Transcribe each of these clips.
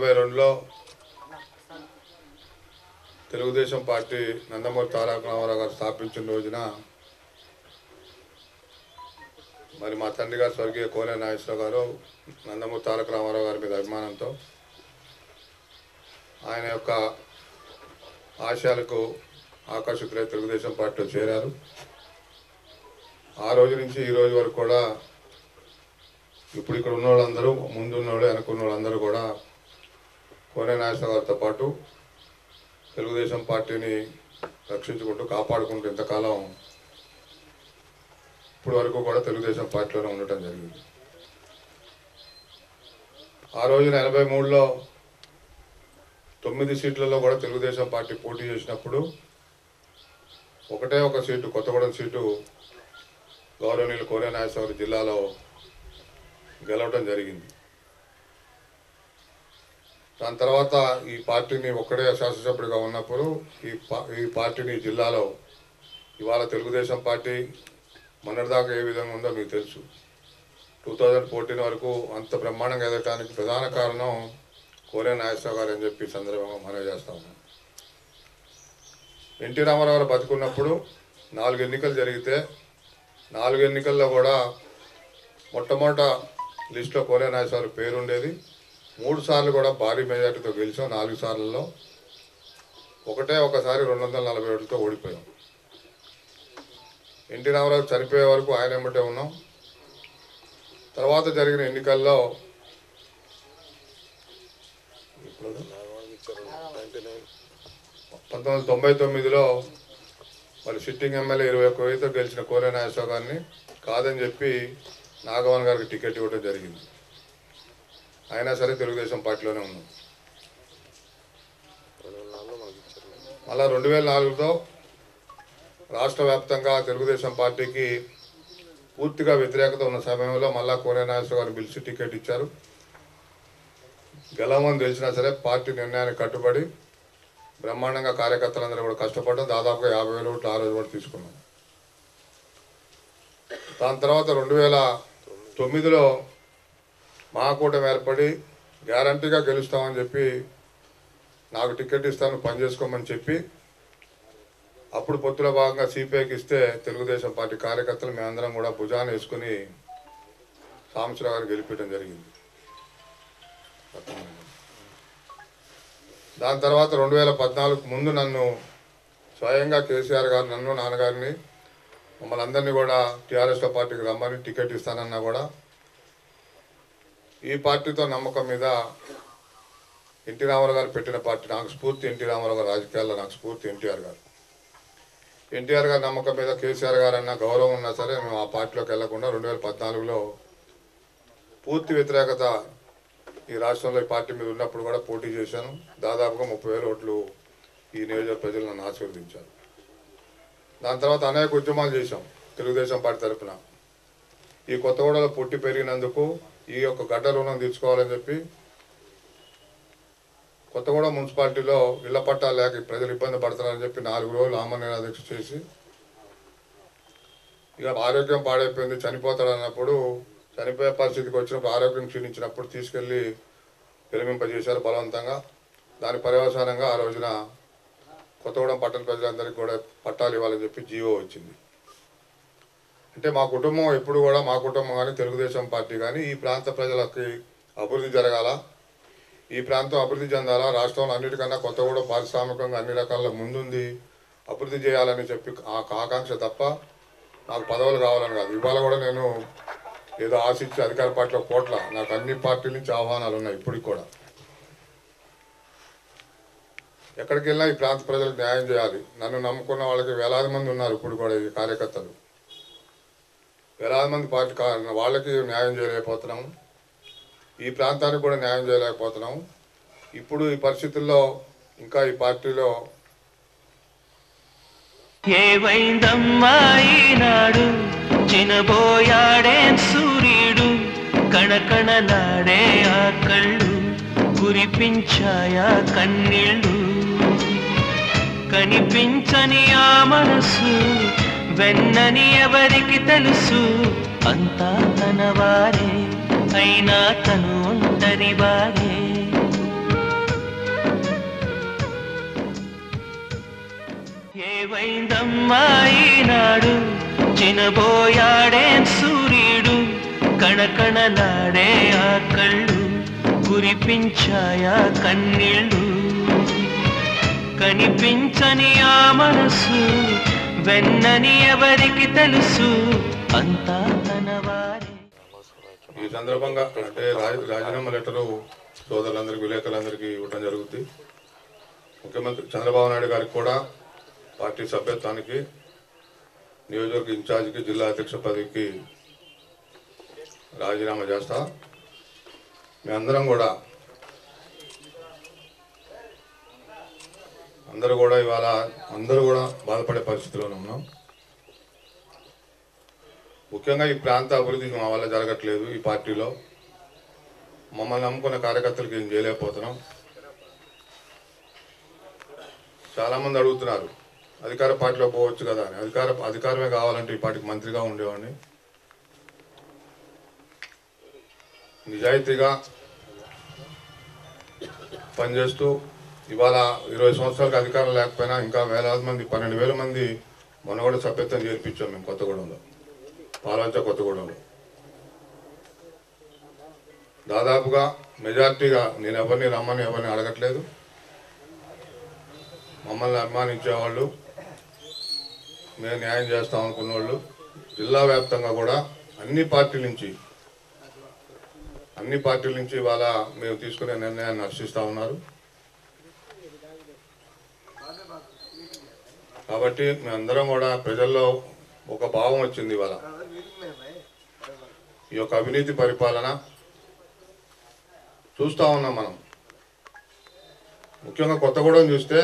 ఎనభై రెండులో తెలుగుదేశం పార్టీ నందమూరి తారక రామారావు గారు స్థాపించిన రోజున మరి మా తండ్రి గారు స్వర్గీయ కోనే నాగేశ్వర గారు నందమూరి తారక రామారావు గారి మీద అభిమానంతో ఆయన యొక్క ఆశయాలకు ఆకర్షితులై తెలుగుదేశం పార్టీలో చేరారు. ఆ రోజు నుంచి ఈ రోజు వరకు కూడా ఇప్పుడు ఇక్కడ ఉన్న వాళ్ళందరూ ముందున్న వాళ్ళు వెనకున్న వాళ్ళందరూ కూడా కోనే నాగేశ్వర గారితో పాటు తెలుగుదేశం పార్టీని రక్షించుకుంటూ కాపాడుకుంటూ ఇంతకాలం ఇప్పటి వరకు కూడా తెలుగుదేశం పార్టీలోనే ఉండటం జరిగింది. ఆ రోజున ఎనభై మూడులో తొమ్మిది సీట్లలో కూడా తెలుగుదేశం పార్టీ పోటీ చేసినప్పుడు ఒకటే ఒక సీటు కొత్తగూడెం సీటు గౌరవనీయులు కోరే నాగేశ్వర జిల్లాలో గెలవడం జరిగింది. దాని తర్వాత ఈ పార్టీని ఒక్కడే శాసనసభ్యుడిగా ఉన్నప్పుడు ఈ ఈ పార్టీని జిల్లాలో ఇవాళ తెలుగుదేశం పార్టీ మొన్నటిదాకా ఏ విధంగా ఉందో మీకు తెలుసు. టూ థౌజండ్ ఫోర్టీన్ వరకు అంత బ్రహ్మాండంగా ఎదగటానికి ప్రధాన కారణం కోరే నాగేశ్వర గారు అని చెప్పి సందర్భంగా మనవి చేస్తా ఉన్నాం. ఎన్టీ రామారావు బతుకున్నప్పుడు నాలుగు ఎన్నికలు జరిగితే నాలుగు ఎన్నికల్లో కూడా మొట్టమొదట లిస్టులో కోరే నాగేశ్వర పేరు ఉండేది. మూడు సార్లు కూడా భారీ మెజార్టీతో గెలిచాం నాలుగు సార్లలో. ఒకటే ఒకసారి రెండు వందల నలభై ఒకటితో ఓడిపోయాం. ఎన్టీ రామారావు చనిపోయే వరకు ఆయన వెంబటే ఉన్నాం. తర్వాత జరిగిన ఎన్నికల్లో పంతొమ్మిది వందల తొంభై తొమ్మిదిలో మరి సిట్టింగ్ ఎమ్మెల్యే ఇరవై ఒక్క వేలతో గెలిచిన కోరే నాగేశ్వర గారిని కాదని చెప్పి నాగవన్ గారికి టికెట్ ఇవ్వడం జరిగింది. అయినా సరే తెలుగుదేశం పార్టీలోనే ఉన్నాం. మళ్ళా రెండు వేల నాలుగులో రాష్ట్ర వ్యాప్తంగా తెలుగుదేశం పార్టీకి పూర్తిగా వ్యతిరేకత ఉన్న సమయంలో మళ్ళా కోనే నాగేశ్వర గారు పిలిచి టికెట్ ఇచ్చారు. గెలవని తెలిసినా సరే పార్టీ నిర్ణయానికి కట్టుబడి బ్రహ్మాండంగా కార్యకర్తలందరూ కూడా కష్టపడడం దాదాపుగా యాభై వేల ఓట్లు ఆ రోజు కూడా తీసుకున్నాం. దాని తర్వాత రెండు వేల తొమ్మిదిలో మహాకూటమి ఏర్పడి గ్యారంటీగా గెలుస్తామని చెప్పి నాకు టికెట్ ఇస్తాను పని చేసుకోమని చెప్పి అప్పుడు పొత్తులో భాగంగా సిపిఐకి ఇస్తే తెలుగుదేశం పార్టీ కార్యకర్తలు మేమందరం కూడా భుజాన్ని వేసుకుని సాంబశివరావు గారు గెలిపించడం జరిగింది. దాని తర్వాత రెండు వేల పద్నాలుగు ముందు నన్ను స్వయంగా కేసీఆర్ గారు నన్ను నాన్నగారిని మమ్మల్ని అందరినీ కూడా టీఆర్ఎస్లో పార్టీకి రమ్మని టికెట్ ఇస్తానన్నా కూడా ఈ పార్టీతో నమ్మకం మీద ఎన్టీ రామారావు గారు పెట్టిన పార్టీ నాకు స్ఫూర్తి ఎన్టీ రామారావు గారు రాజకీయాల్లో నాకు స్ఫూర్తి ఎన్టీఆర్ గారు. ఎన్టీఆర్ గారి నమ్మకం మీద కేసీఆర్ గారు అన్న గౌరవం ఉన్నా సరే మేము ఆ పార్టీలోకి వెళ్ళకుండా రెండు వేల పద్నాలుగులో పూర్తి వ్యతిరేకత ఈ రాష్ట్రంలో ఈ పార్టీ మీద ఉన్నప్పుడు కూడా పోటీ చేశాను. దాదాపుగా ముప్పై వేల ఓట్లు ఈ నియోజక ప్రజలు నన్ను ఆశీర్వదించారు. దాని తర్వాత అనేక ఉద్యమాలు చేశాం తెలుగుదేశం పార్టీ తరఫున. ఈ కొత్తగూడలో పుట్టి పెరిగినందుకు ఈ యొక్క గడ్డ రుణం తీర్చుకోవాలని చెప్పి కొత్తగూడెం మున్సిపాలిటీలో ఇళ్ళ పట్టాలు లేక ప్రజలు ఇబ్బంది పడుతున్నారని చెప్పి నాలుగు రోజులు ఆమరణ దీక్ష చేసి ఇక ఆరోగ్యం పాడైపోయింది చనిపోతాడు అన్నప్పుడు చనిపోయే పరిస్థితికి వచ్చినప్పుడు ఆరోగ్యం క్షీణించినప్పుడు తీసుకెళ్ళి విరమింపజేశారు బలవంతంగా. దాని పర్యవసానంగా ఆ రోజున కొత్తగూడెం పట్టణ ప్రజలందరికీ కూడా పట్టాలు ఇవ్వాలని చెప్పి జీవో వచ్చింది అంటే మా కుటుంబం ఎప్పుడు కూడా మా కుటుంబం కానీ తెలుగుదేశం పార్టీ కానీ ఈ ప్రాంత ప్రజలకి అభివృద్ధి జరగాల. ఈ ప్రాంతం అభివృద్ధి చెందాలా? రాష్ట్రంలో అన్నిటికన్నా కొత్తగూడెం పారిశ్రామికంగా అన్ని రకాల ముందుంది. అభివృద్ధి చేయాలని చెప్పి ఆ ఆకాంక్ష తప్ప నాకు పదవులు కావాలని కాదు. ఇవాళ కూడా నేను ఏదో ఆశించి అధికార పార్టీలో పోట్ల. నాకు అన్ని పార్టీల నుంచి ఆహ్వానాలు ఉన్నాయి ఇప్పటికి కూడా. ఎక్కడికి వెళ్ళినా ఈ ప్రాంత ప్రజలకు న్యాయం చేయాలి. నన్ను నమ్ముకున్న వాళ్ళకి వేలాది మంది ఉన్నారు ఇప్పుడు కూడా ఈ కార్యకర్తలు. వేలాది మంది పార్టీ కా- వాళ్ళకి న్యాయం చేయలేకపోతున్నాము. ఈ ప్రాంతానికి కూడా న్యాయం చేయలేకపోతున్నాము. ఇప్పుడు ఈ పరిస్థితుల్లో ఇంకా ఈ పార్టీలో ఏవైందమ్మాయినాడు చినబోయాడే సూర్యుడు కణకణలాడే ఆ కళ్ళు కురిపించాయా కన్నీళ్ళు? కనిపించని ఆ మనసు వెన్నని ఎవరికి తెలుసు? అంతా తనవారే అయినా తను ఒంటరి వారే. ఏవైందమ్మా చినబోయాడే చినబోయాడేం సూర్యుడు. కణకణలాడే ఆ కళ్ళు. కురిపించాయా కన్నీళ్ళు. కనిపించని ఆ మనసు. వెన్నని ఎవరికి తెలుసు? అంతా ఈ సందర్భంగా అంటే రాజీనామా లెటరు సోదరులందరికీ విలేకరులందరికీ ఇవ్వడం జరుగుతుంది ముఖ్యమంత్రి చంద్రబాబు నాయుడు గారికి కూడా పార్టీ సభ్యత్వానికి నియోజకవర్గ ఇన్ఛార్జికి జిల్లా అధ్యక్ష పదవికి రాజీనామా చేస్తా. మీ అందరం కూడా అందరూ కూడా ఇవాళ అందరూ కూడా బాధపడే పరిస్థితిలోనే ఉన్నాం. ముఖ్యంగా ఈ ప్రాంత అభివృద్ధి మా వల్ల జరగట్లేదు ఈ పార్టీలో. మమ్మల్ని నమ్ముకున్న కార్యకర్తలకు ఏం చేయలేకపోతున్నాం. చాలా మంది అడుగుతున్నారు అధికార పార్టీలో పోవచ్చు కదా అని. అధికార అధికారమే కావాలంటే ఈ పార్టీకి మంత్రిగా ఉండేవాడిని. నిజాయితీగా పనిచేస్తూ ఇవాళ ఇరవై సంవత్సరాలకు అధికారం లేకపోయినా ఇంకా వేలాది మంది పన్నెండు వేల మంది మొన్న కూడా సభ్యత్వం చేర్పించాం మేము కొత్తగూడెంలో. పాలంచ కొత్తగూడెంలో. దాదాపుగా మెజార్టీగా నేను ఎవరిని రమ్మని ఎవరిని అడగట్లేదు. మమ్మల్ని అభిమానించేవాళ్ళు మేము న్యాయం చేస్తాం అనుకున్న వాళ్ళు జిల్లా వ్యాప్తంగా కూడా అన్ని పార్టీల నుంచి అన్ని పార్టీల నుంచి ఇవాళ మేము తీసుకునే నిర్ణయాన్ని హర్షిస్తూ ఉన్నారు. కాబట్టి మేమందరం కూడా ప్రజల్లో ఒక భావం వచ్చింది ఇవాళ. ఈ యొక్క అవినీతి పరిపాలన చూస్తూ ఉన్నాం మనం. ముఖ్యంగా కొత్తగూడెం చూస్తే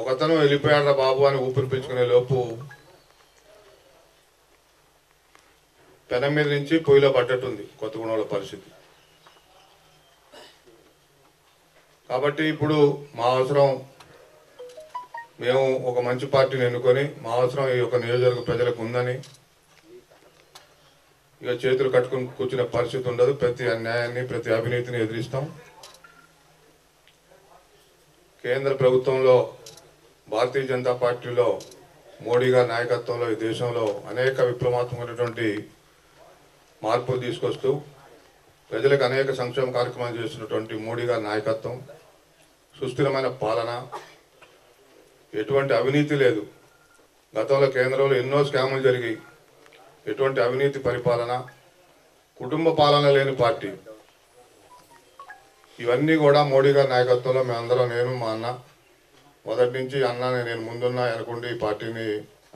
ఒకతను వెళ్ళిపోయాడు బాబు అని ఊపిరి పీల్చుకునే లోపు పెనం మీద నుంచి పొయ్యిలో పడ్డట్టుంది కొత్తగూడెంలో పరిస్థితి. కాబట్టి ఇప్పుడు మా అవసరం మేము ఒక మంచి పార్టీని ఎన్నుకొని మా అవసరం ఈ యొక్క నియోజకవర్గ ప్రజలకు ఉందని ఇక చేతులు కట్టుకుని కూర్చునే పరిస్థితి ఉండదు. ప్రతి అన్యాయాన్ని ప్రతి అవినీతిని ఎదిరిస్తాం. కేంద్ర ప్రభుత్వంలో భారతీయ జనతా పార్టీలో మోడీ గారి నాయకత్వంలో ఈ దేశంలో అనేక విప్లవాత్మకమైనటువంటి మార్పులు తీసుకొస్తూ ప్రజలకు అనేక సంక్షేమ కార్యక్రమాలు చేస్తున్నటువంటి మోడీ గారి నాయకత్వం సుస్థిరమైన పాలన ఎటువంటి అవినీతి లేదు. గతంలో కేంద్రంలో ఎన్నో స్కాములు జరిగాయి. ఎటువంటి అవినీతి పరిపాలన కుటుంబ పాలన లేని పార్టీ. ఇవన్నీ కూడా మోడీ గారి నాయకత్వంలో మేమందరం నేను మా అన్న మొదటి నుంచి అన్న నేను ముందున్నా అనుకుంటే ఈ పార్టీని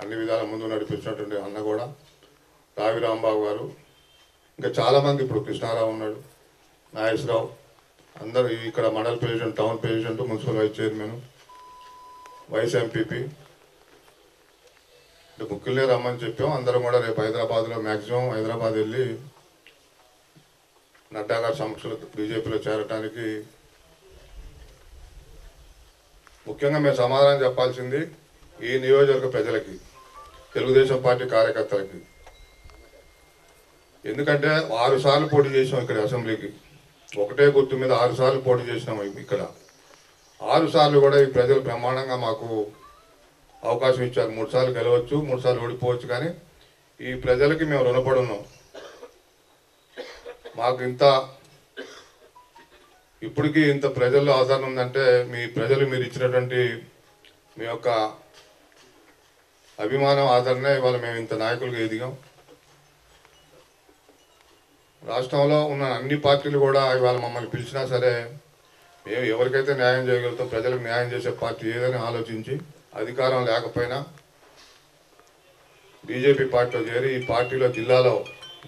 అన్ని విధాల ముందు నడిపించినటువంటి అన్న కూడా రావి రాంబాబు గారు. ఇంకా చాలామంది ఇప్పుడు కృష్ణారావు ఉన్నాడు నాగేశ్వరరావు. అందరూ ఇక్కడ mandal president town president municipal vice chairman. Vice MPP. అంటే ముఖ్యులే రమ్మని చెప్పాం. అందరం కూడా రేపు హైదరాబాద్లో మ్యాక్సిమం హైదరాబాద్ వెళ్ళి నడ్డా గారి సమక్షంలో బీజేపీలో చేరటానికి ముఖ్యంగా మేము సమాధానం చెప్పాల్సింది ఈ నియోజకవర్గ ప్రజలకి తెలుగుదేశం పార్టీ కార్యకర్తలకి. ఎందుకంటే ఆరు సార్లు పోటీ చేసాం ఇక్కడ అసెంబ్లీకి. ఒకటే గుర్తు మీద ఆరు సార్లు పోటీ చేసినాం ఇక్కడ. ఆరు సార్లు కూడా ఈ ప్రజలు బ్రహ్మాండంగా మాకు అవకాశం ఇచ్చారు. మూడు సార్లు గెలవచ్చు మూడు సార్లు ఓడిపోవచ్చు కానీ ఈ ప్రజలకి మేము రుణపడి ఉన్నాం మాకు ఇంత ఇప్పటికీ ఇంత ప్రజల్లో ఆదరణ ఉందంటే మీ ప్రజలు మీరు ఇచ్చినటువంటి మీ యొక్క అభిమానం ఆదరణ ఇవాళ మేము ఇంత నాయకులుగా ఎదిగాం. రాష్ట్రంలో ఉన్న అన్ని పార్టీలు కూడా ఇవాళ మమ్మల్ని పిలిచినా సరే మేము ఎవరికైతే న్యాయం చేయగలుగుతాం ప్రజలకు న్యాయం చేసే పార్టీ ఏదని ఆలోచించి అధికారం లేకపోయినా బీజేపీ పార్టీలో చేరి ఈ పార్టీలో జిల్లాలో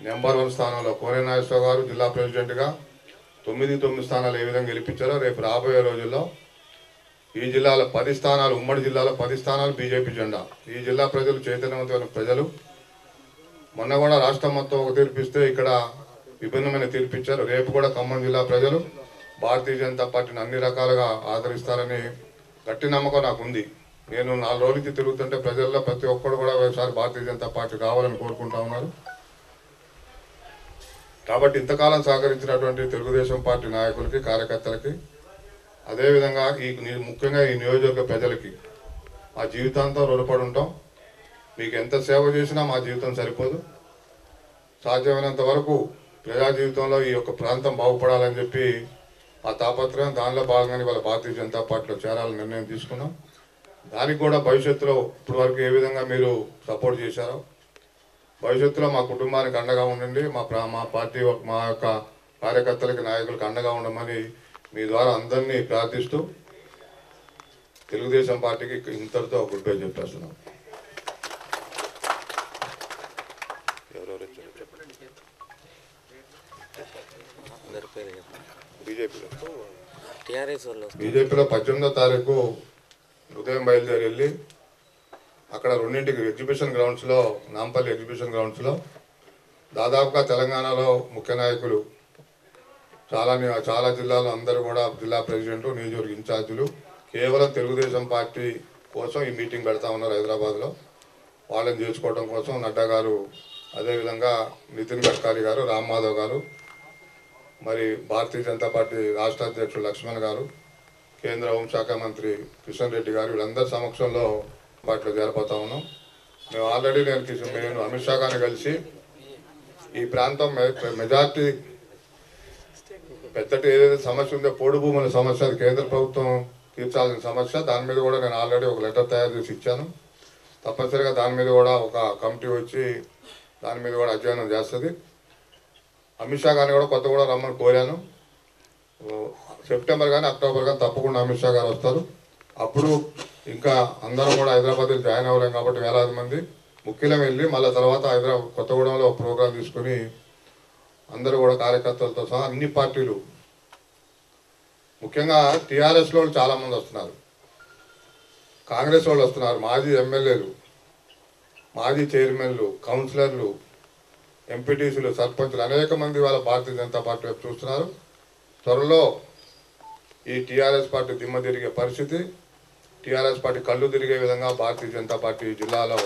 నెంబర్ వన్ స్థానంలో కోరే నాగేశ్వరరావు గారు జిల్లా ప్రెసిడెంట్గా తొమ్మిది తొమ్మిది స్థానాలు ఏ విధంగా గెలిపించారో రేపు రాబోయే రోజుల్లో ఈ జిల్లాలో పది స్థానాలు ఉమ్మడి జిల్లాలో పది స్థానాలు బీజేపీ జెండా. ఈ జిల్లా ప్రజలు చైతన్యవంతమైన ప్రజలు. మొన్న కూడా రాష్ట్రం మొత్తం ఒక తీర్పిస్తే ఇక్కడ విభిన్నమైన తీర్పిచ్చారు రేపు కూడా ఖమ్మం జిల్లా ప్రజలు భారతీయ జనతా పార్టీని అన్ని రకాలుగా ఆదరిస్తారని గట్టి నమ్మకం నాకు ఉంది నేను నాలుగు రోజులకి తిరుగుతుంటే ప్రజల్లో ప్రతి ఒక్కరు కూడా ఒకసారి భారతీయ జనతా పార్టీ కావాలని కోరుకుంటా ఉన్నారు. కాబట్టి ఇంతకాలం సహకరించినటువంటి తెలుగుదేశం పార్టీ నాయకులకి కార్యకర్తలకి అదేవిధంగా ఈ ముఖ్యంగా ఈ నియోజకవర్గ ప్రజలకి మా జీవితాంతం రుణపడి ఉంటాం. మీకు ఎంత సేవ చేసినా మా జీవితం సరిపోదు. సాధ్యమైనంత వరకు ప్రజా జీవితంలో ఈ యొక్క ప్రాంతం బాగుపడాలని చెప్పి ఆ తాపత్రయం దానిలో భాగంగానే వాళ్ళ భారతీయ జనతా పార్టీలో చేరాలని నిర్ణయం తీసుకున్నాం. దానికి కూడా భవిష్యత్తులో ఇప్పటి వరకు ఏ విధంగా మీరు సపోర్ట్ చేశారో భవిష్యత్తులో మా కుటుంబానికి అండగా ఉండండి మా ప్రా మా పార్టీ మా యొక్క కార్యకర్తలకి నాయకులకు అండగా ఉండమని మీ ద్వారా అందరినీ ప్రార్థిస్తూ తెలుగుదేశం పార్టీకి ఇంతటితో గుడ్ బై చెప్పేస్తున్నాం. ఎవరెవరు బీజేపీలో. పద్దెనిమిదో తారీఖు ఉదయం బయలుదేరి వెళ్ళి అక్కడ రెండింటికి ఎగ్జిబిషన్ గ్రౌండ్స్లో నాంపల్లి ఎగ్జిబిషన్ గ్రౌండ్స్లో దాదాపుగా తెలంగాణలో ముఖ్య నాయకులు చాలా చాలా జిల్లాలో అందరూ కూడా జిల్లా ప్రెసిడెంట్ నియోజకవర్గ ఇన్ఛార్జీలు కేవలం తెలుగుదేశం పార్టీ కోసం ఈ మీటింగ్ పెడతా ఉన్నారు హైదరాబాద్లో. వాళ్ళని చేర్చుకోవడం కోసం నడ్డా గారు అదేవిధంగా నితిన్ గడ్కరీ గారు రామ్ మాధవ్ గారు మరి భారతీయ జనతా పార్టీ రాష్ట్ర అధ్యక్షుడు లక్ష్మణ్ గారు కేంద్ర హోంశాఖ మంత్రి కిషన్ రెడ్డి గారు వీళ్ళందరి సమక్షంలో పార్టీలో జరపతా ఉన్నాం. మేము ఆల్రెడీ నేను కిషన్ నేను అమిత్ షా గారిని కలిసి ఈ ప్రాంతం మె- మెజార్టీ పెద్దటి ఏదైతే సమస్య ఉందో పోడు భూముల సమస్య అది కేంద్ర ప్రభుత్వం తీర్చాల్సిన సమస్య దాని మీద కూడా నేను ఆల్రెడీ ఒక లెటర్ తయారు చేసి ఇచ్చాను. తప్పనిసరిగా దాని మీద కూడా ఒక కమిటీ వచ్చి దాని మీద కూడా అధ్యయనం చేస్తుంది. అమిత్ షా గారిని కూడా కొత్త కూడా రమ్మని కోరాను. సెప్టెంబర్ కానీ అక్టోబర్ కానీ తప్పకుండా అమిత్ షా గారు వస్తారు. అప్పుడు ఇంకా అందరం కూడా హైదరాబాద్లో జాయిన్ అవ్వలేం కాబట్టి వేలాది మంది ముఖ్యంగా వెళ్ళి మళ్ళీ తర్వాత హైదరాబాద్ కొత్తగూడెంలో ఒక ప్రోగ్రాం తీసుకుని అందరూ కూడా కార్యకర్తలతో సహా అన్ని పార్టీలు ముఖ్యంగా టీఆర్ఎస్లో వాళ్ళు చాలా మంది వస్తున్నారు. కాంగ్రెస్ వాళ్ళు వస్తున్నారు మాజీ ఎమ్మెల్యేలు. మాజీ చైర్మన్లు కౌన్సిలర్లు ఎంపీటీసీలు సర్పంచులు అనేక మంది వాళ్ళ భారతీయ జనతా పార్టీ వైపు చూస్తున్నారు. త్వరలో ఈ టీఆర్ఎస్ పార్టీ దిమ్మ తిరిగే పరిస్థితి టీఆర్ఎస్ పార్టీ కళ్ళు తిరిగే విధంగా భారతీయ జనతా పార్టీ జిల్లాలో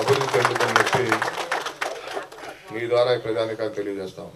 అభివృద్ధి చెందుతుందని చెప్పి మీ ద్వారా ఈ ప్రజానికాన్ని తెలియజేస్తాము